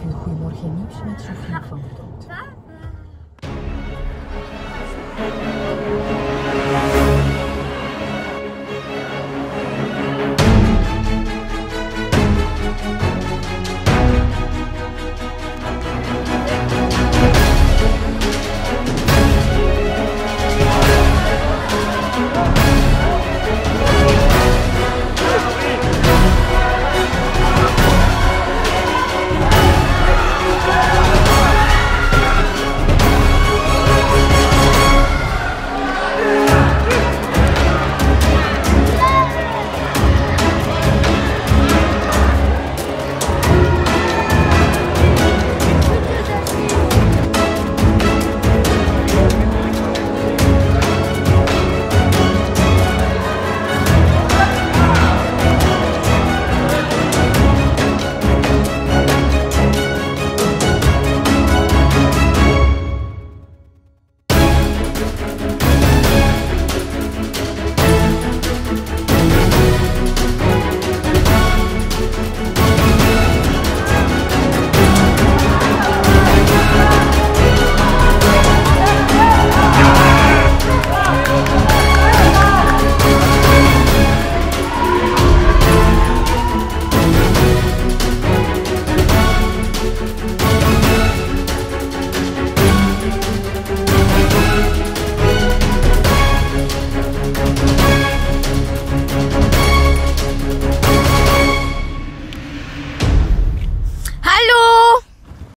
vind Goedemorgen Nieuws met Sofie van de Dood.